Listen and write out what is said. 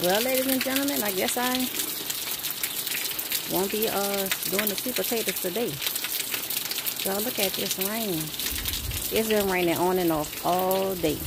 Well, ladies and gentlemen, I guess I won't be uh doing the sweet potatoes today. Y'all look at this rain. It's been raining on and off all day.